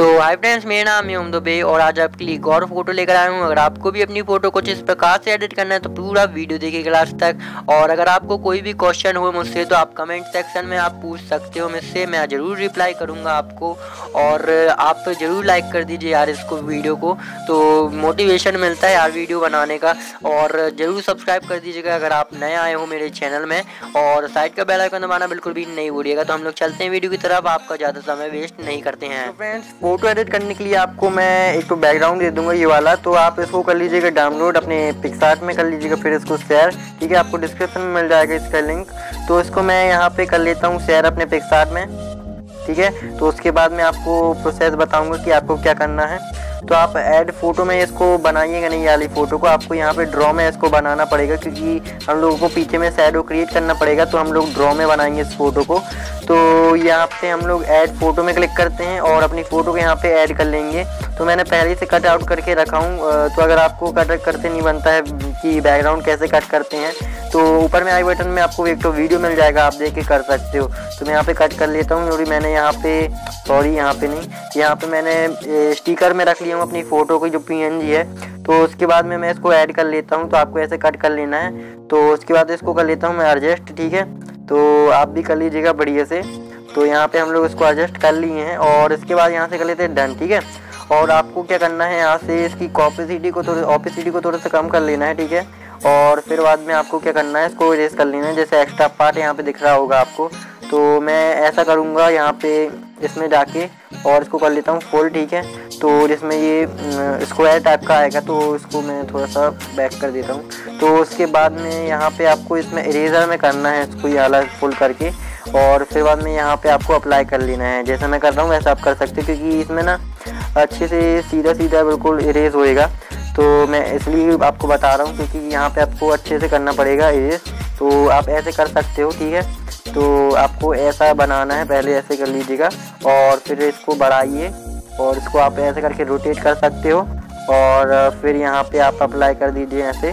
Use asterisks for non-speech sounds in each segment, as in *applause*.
तो hi friends, मेरा नाम है उम दुबे और आज आपके लिए और फ़ोटो लेकर आया हूँ। अगर आपको भी अपनी फ़ोटो कुछ इस प्रकार से एडिट करना है तो पूरा वीडियो देखिए लास्ट तक। और अगर आपको कोई भी क्वेश्चन हो मुझसे तो आप कमेंट सेक्शन में आप पूछ सकते हो मुझसे। मैं ज़रूर रिप्लाई करूँगा आपको। और आप ज़रूर लाइक कर दीजिए यार इसको वीडियो को। तो मोटिवेशन मिलता है यार वीडियो बनाने का। और ज़रूर सब्सक्राइब कर दीजिएगा अगर आप नए आए हो मेरे चैनल में। और साइड का बेल आइकन दबाना बिल्कुल भी नहीं भूलिएगा। तो हम लोग चलते हैं वीडियो की तरफ़। आपका ज़्यादा समय वेस्ट नहीं करते हैं। फ्रेंड्स फ़ोटो एडिट करने के लिए आपको मैं एक तो बैकग्राउंड दे दूँगा ये वाला तो आप इसको कर लीजिएगा डाउनलोड अपने पिक्सार्ट में कर लीजिएगा, फिर इसको शेयर ठीक है? आपको डिस्क्रिप्शन में मिल जाएगा इसका लिंक तो इसको मैं यहाँ पे कर लेता हूँ शेयर अपने पिक्सार्ट में, ठीक है? तो उसके बाद मैं आपको प्रोसेस बताऊँगा कि आपको क्या करना है। तो आप ऐड फ़ोटो में इसको बनाइएगा नहीं वाली फ़ोटो को। आपको यहाँ पे ड्रॉ में इसको बनाना पड़ेगा, क्योंकि हम लोगों को पीछे में सैडो क्रिएट करना पड़ेगा तो हम लोग ड्रॉ में बनाएँगे इस फ़ोटो को। तो यहाँ पे हम लोग ऐड फ़ोटो में क्लिक करते हैं और अपनी फ़ोटो को यहाँ पे ऐड कर लेंगे। तो मैंने पहले से कट आउट करके रखा हूँ। तो अगर आपको कट करते नहीं बनता है कि बैकग्राउंड कैसे कट करते हैं तो ऊपर में आई बटन में आपको एक तो वीडियो मिल जाएगा, आप देख के कर सकते हो। तो मैं यहाँ पे कट कर लेता हूँ और मैंने यहाँ पे सॉरी यहाँ पे नहीं, यहाँ पे मैंने स्टिकर में रख लिया हूँ अपनी फ़ोटो की, जो पीएनजी है। तो उसके बाद में मैं इसको ऐड कर लेता हूँ तो आपको ऐसे कट कर लेना है। तो उसके बाद इसको कर लेता हूँ मैं एडजस्ट ठीक है? तो आप भी कर लीजिएगा बढ़िया से। तो यहाँ पे हम लोग इसको एडजस्ट कर लिए हैं, और इसके बाद यहाँ से कर लेते हैं डन ठीक है? और आपको क्या करना है, यहाँ से इसकी कॉपिसिटी को थोड़ी ऑपिसिटी को थोड़ा सा कम कर लेना है, ठीक है? और फिर बाद में आपको क्या करना है, इसको इरेज कर लेना है। जैसे एक्स्ट्रा पार्ट यहाँ पे दिख रहा होगा आपको तो मैं ऐसा करूँगा यहाँ पे इसमें जाके और इसको कर लेता हूँ फुल ठीक है? तो जिसमें ये स्क्वायर टाइप का आएगा तो इसको मैं थोड़ा सा बैक कर देता हूँ। तो उसके बाद में यहाँ पे आपको इसमें इरेजर में करना है इसको ये अलग फुल करके, और फिर बाद में यहाँ पे आपको अप्लाई कर लेना है। जैसा मैं कर रहा हूँ, वैसा आप कर सकते हो, क्योंकि इसमें ना अच्छे से सीधा सीधा बिल्कुल इरेज होएगा। तो मैं इसलिए आपको बता रहा हूँ क्योंकि यहाँ पे आपको अच्छे से करना पड़ेगा इरेज तो आप ऐसे कर सकते हो, ठीक है? तो आपको ऐसा बनाना है, पहले ऐसे कर लीजिएगा और फिर इसको बढ़ाइए और इसको आप ऐसे करके रोटेट कर सकते हो और फिर यहाँ पे आप अप्लाई कर दीजिए ऐसे।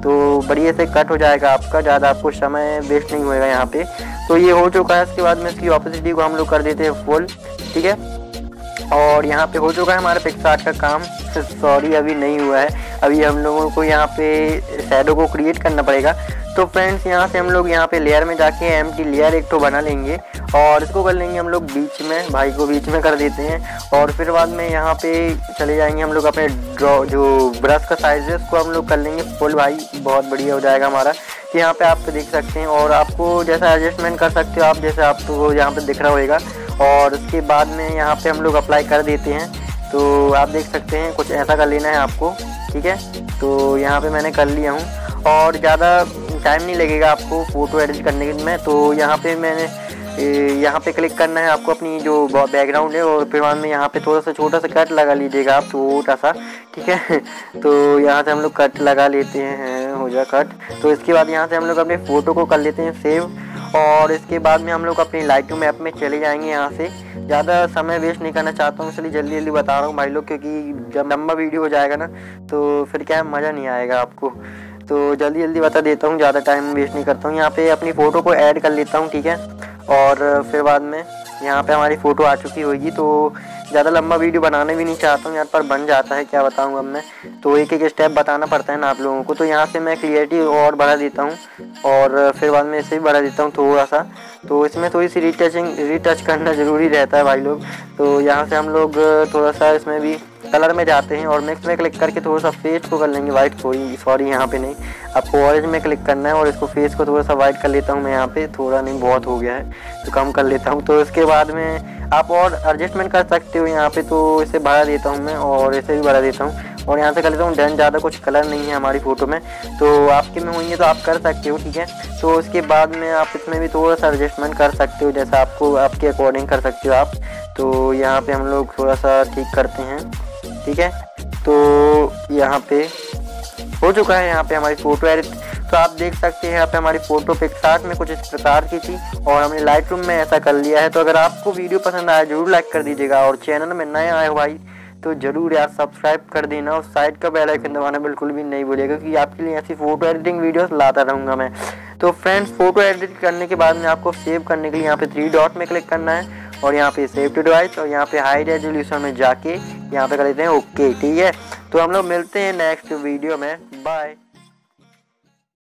तो बढ़िया से कट हो जाएगा आपका, ज़्यादा आपको समय वेस्ट नहीं होएगा यहाँ पे। तो ये हो चुका है, इसके बाद में इसकी ऑपोसिटी को हम लोग कर देते हैं फुल ठीक है? और यहाँ पे हो चुका है हमारे पिक्सार्ट का काम। सॉरी अभी नहीं हुआ है। अभी हम लोगों को यहाँ पे शेडो को क्रिएट करना पड़ेगा। तो फ्रेंड्स यहाँ से हम लोग यहाँ पे लेयर में जाके एम टी लेयर एक तो बना लेंगे और इसको कर लेंगे हम लोग बीच में, भाई को बीच में कर देते हैं। और फिर बाद में यहाँ पे चले जाएँगे हम लोग अपने ड्रॉ जो ब्रश का साइज़ है, उसको हम लोग कर लेंगे फुल भाई। बहुत बढ़िया हो जाएगा हमारा। यहाँ पे आप देख सकते हैं और आपको जैसा एडजस्टमेंट कर सकते हो आप, जैसे आपको यहाँ पे दिख रहा होगा और उसके बाद में यहाँ पे हम लोग अप्लाई कर देते हैं। तो आप देख सकते हैं, कुछ ऐसा कर लेना है आपको, ठीक है? तो यहाँ पे मैंने कर लिया हूँ। और ज़्यादा टाइम नहीं लगेगा आपको फ़ोटो एडिट करने में। तो यहाँ पे मैंने यहाँ पे क्लिक करना है आपको अपनी जो बैकग्राउंड है और फिर बाद में यहाँ पे थोड़ा सा छोटा सा कट लगा लीजिएगा आप, छोटा सा, ठीक है? *laughs* तो यहाँ से हम लोग कट लगा लेते हैं, हो जाए कट तो इसके बाद यहाँ से हम लोग अपने फ़ोटो को कर लेते हैं सेव और इसके बाद में हम लोग अपनी लाइट मैप में चले जाएँगे यहाँ से। ज़्यादा समय वेस्ट नहीं करना चाहता हूँ, इसलिए जल्दी जल्दी बता रहा हूँ भाई लोग, क्योंकि जब लंबा वीडियो हो जाएगा ना तो फिर क्या मज़ा नहीं आएगा आपको। तो जल्दी जल्दी बता देता हूँ, ज़्यादा टाइम वेस्ट नहीं करता हूँ। यहाँ पर अपनी फ़ोटो को ऐड कर लेता हूँ, ठीक है? और फिर बाद में यहाँ पर हमारी फ़ोटो आ चुकी होगी तो ज़्यादा लंबा वीडियो बनाने भी नहीं चाहता हूँ यहाँ पर बन जाता है, क्या बताऊँ अब मैं। तो एक एक स्टेप बताना पड़ता है ना आप लोगों को। तो यहाँ से मैं क्लियरिटी और बढ़ा देता हूँ, और फिर बाद में इसे भी बढ़ा देता हूँ थोड़ा सा तो इसमें थोड़ी सी रिटचिंग रिटच करना ज़रूरी रहता है भाई लोग। तो यहाँ से हम लोग थोड़ा सा इसमें भी कलर में जाते हैं, और मिक्स में क्लिक करके थोड़ा सा फेस को कर लेंगे वाइट कोई सॉरी यहाँ पे नहीं। आपको ऑरेंज में क्लिक करना है, और इसको फेस को थोड़ा सा वाइट कर लेता हूँ मैं यहाँ पे। थोड़ा नहीं, बहुत हो गया है तो कम कर लेता हूँ। तो इसके बाद में आप और एडजस्टमेंट कर सकते हो यहाँ पे तो इसे बढ़ा देता हूँ मैं और इसे भी बढ़ा देता हूँ। और यहाँ से कर लेता हूँ डन ज़्यादा कुछ कलर नहीं है हमारी फ़ोटो में। तो आपके में हुई है तो आप कर सकते हो, ठीक है? तो उसके बाद में आप इसमें भी थोड़ा सा एडजस्टमेंट कर सकते हो, जैसा आपको, आपके अकॉर्डिंग कर सकते हो आप। तो यहाँ पे हम लोग थोड़ा सा ठीक करते हैं, ठीक है? तो यहाँ पे हो चुका है यहाँ पे हमारी फ़ोटो एडिट तो आप देख सकते हैं, यहाँ पे हमारी फ़ोटो पिक्सार्ट में कुछ इस प्रकार की थी और हमने लाइट रूम में ऐसा कर लिया है। तो अगर आपको वीडियो पसंद आया ज़रूर लाइक कर दीजिएगा और चैनल में नए आए भाई तो ज़रूर यार सब्सक्राइब कर देना और साइड का बेल आइकन दबाना बिल्कुल भी नहीं भूलिएगा, क्योंकि आपके लिए ऐसी फ़ोटो एडिटिंग वीडियोस लाता रहूँगा मैं। तो फ्रेंड्स फ़ोटो एडिट करने के बाद में आपको सेव करने के लिए यहाँ पे थ्री डॉट में क्लिक करना है और यहाँ पे सेव टू डिवाइस और यहाँ पे हाई रेजोल्यूशन में जाके यहाँ पे कर लेते हैं ओके ठीक है? तो हम लोग मिलते हैं नेक्स्ट वीडियो में। बाय